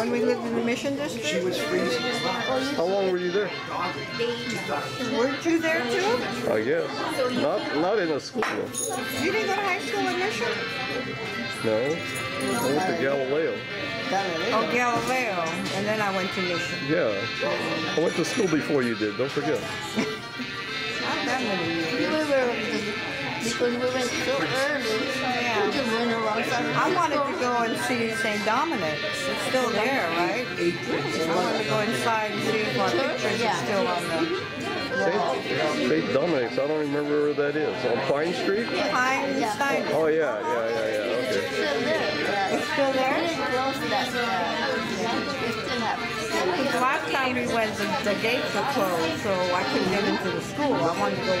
when we lived in the Mission District? She was freezing. How long were you there? Weren't you there too? I guess. Not not in a school. though. You didn't go to high school in Mission? No. I went to Galileo. Oh, Galileo, and then I went to Mission. Yeah. I went to school before you did. Don't forget. Not that many years. We were, because we went so early, I wanted to go and see St. Dominic's. It's still there, right? I wanted to go inside and see if my pictures are still on the St. St. Dominic's. I don't remember where that is. On Pine Street? Pine Stein. Oh yeah, yeah, yeah, yeah. It's Okay. still there. yeah. It's still We there? didn't close that, uh, we still have. Because last time we went, the, the gates were closed, so I couldn't get into the school. I wanted to go in